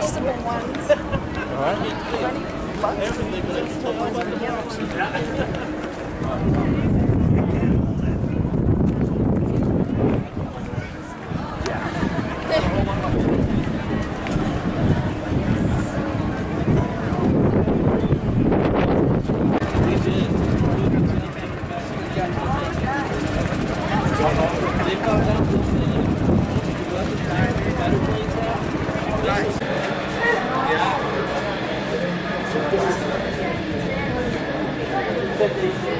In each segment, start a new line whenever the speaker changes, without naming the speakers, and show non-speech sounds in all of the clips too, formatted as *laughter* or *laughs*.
Replaceable ones. All right. Dodge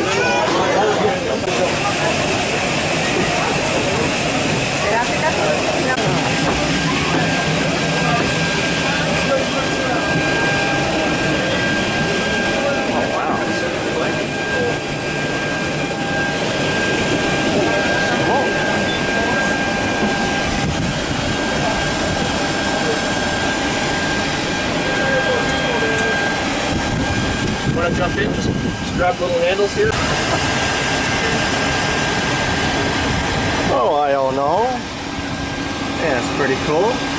Want to handles here.
Oh, I don't know. Yeah, it's pretty cool.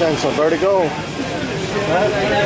sense of vertigo.
Huh?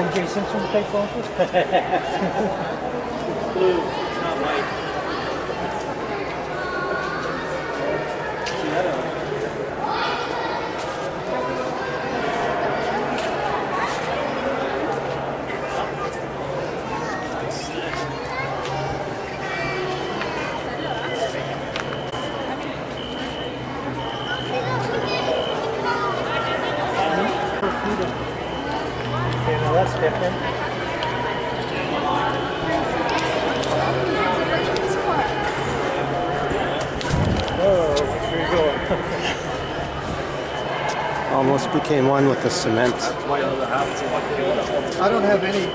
Uh, O.J. Simpson type Broncos? *laughs* *laughs*
Almost became one with the cement.
White on the house.
I don't have any.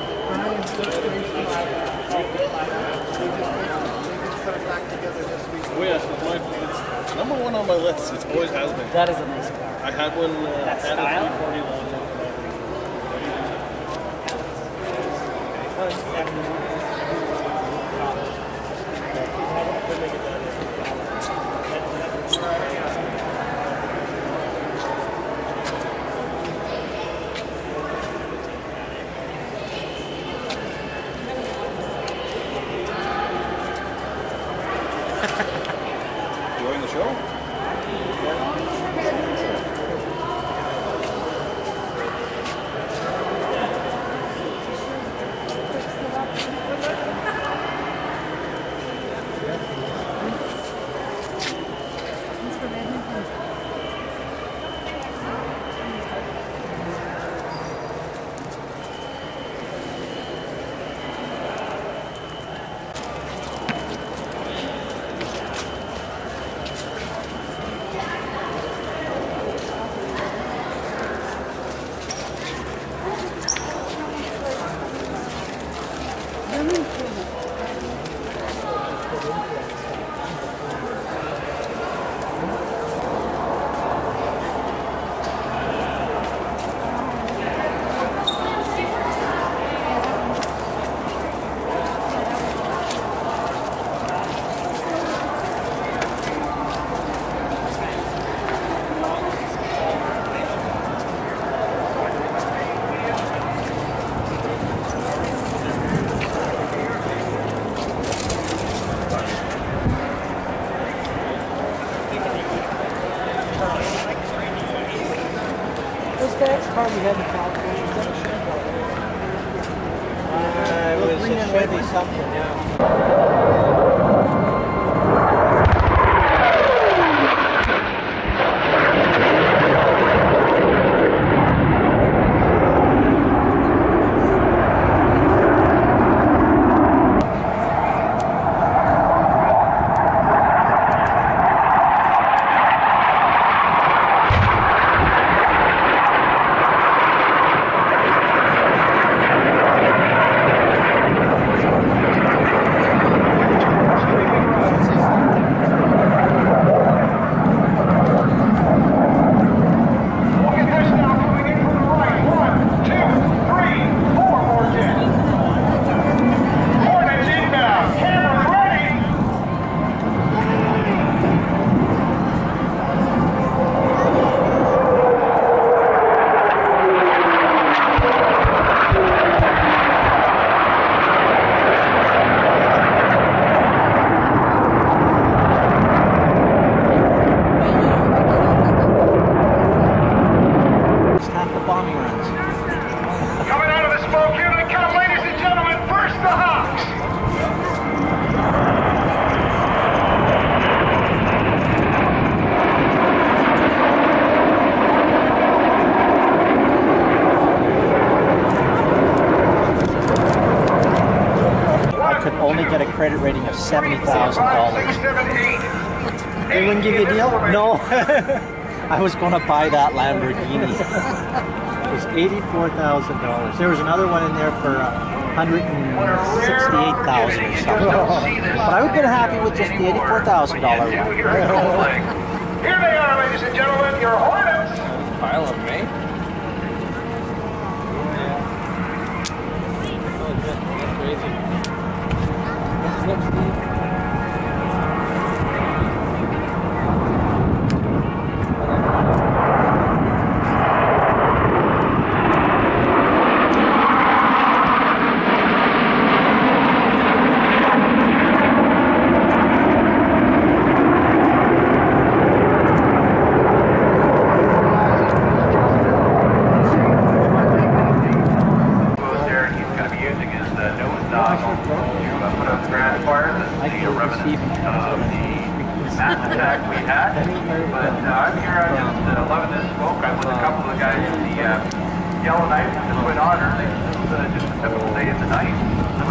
Oh yes, it's my it's number one on my list. It's always has been.
That is a nice car.
I had one. Uh,
That
had
style?
a 340 long
$70,000. They
wouldn't give you a deal? No. *laughs* I was going to buy that Lamborghini. it was $84,000. There was another one in there for uh, 168000 or something. but I would have been happy with just the $84,000 one.
Here they are, ladies and gentlemen, your Hornets.
Pile of me. What's next, of
um, the
mass
attack we had.
But uh, I'm here, I'm just uh, loving this smoke. I'm with a couple of guys in the uh, Yellowknife, the Twin Otter. This is uh, just a typical day in the night. Some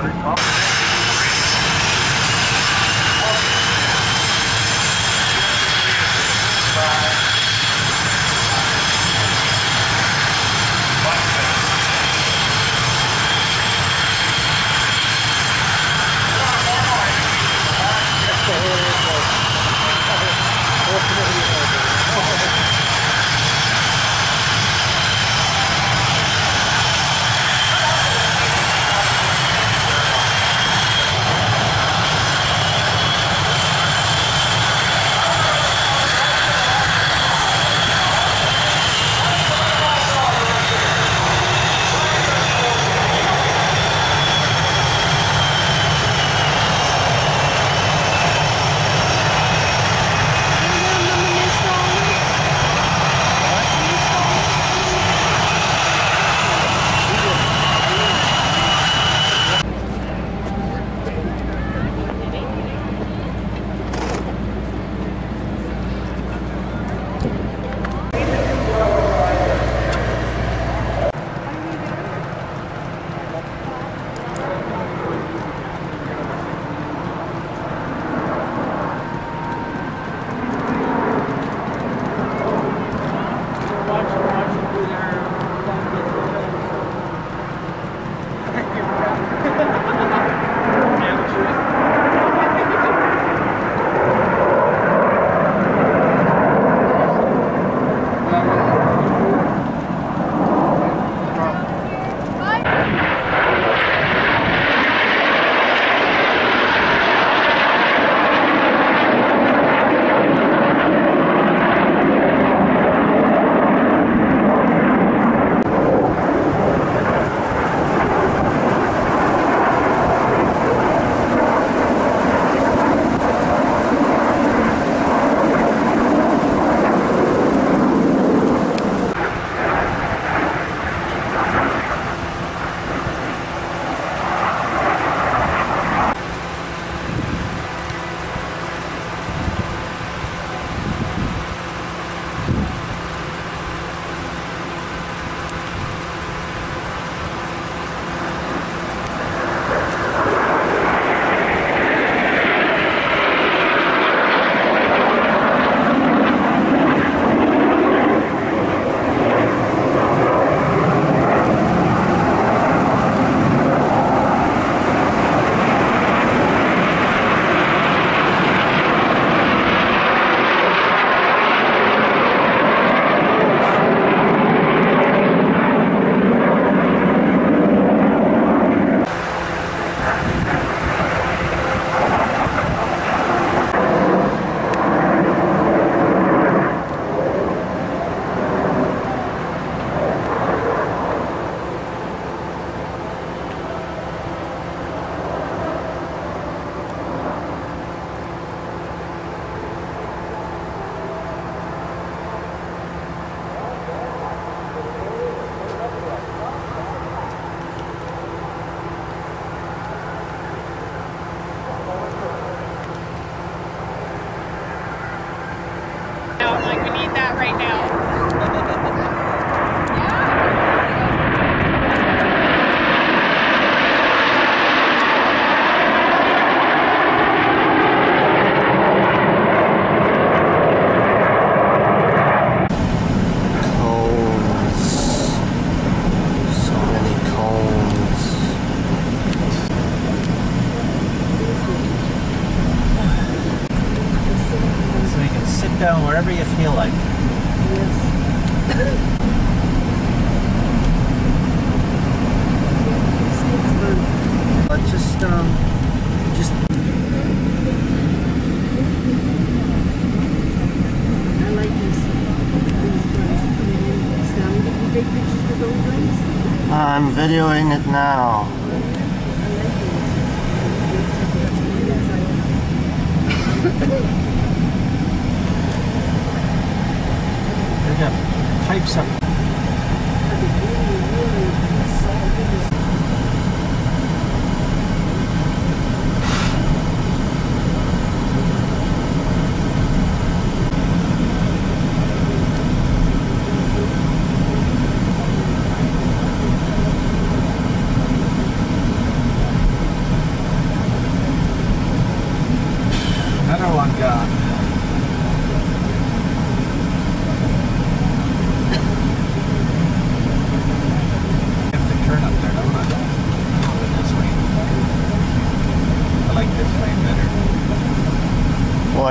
I'm videoing it now.
They got pipes up.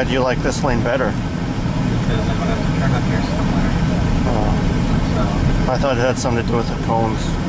Why do you like this lane better?
Because I'm gonna have to turn up here somewhere. Oh. So
I thought it had something to do with the cones.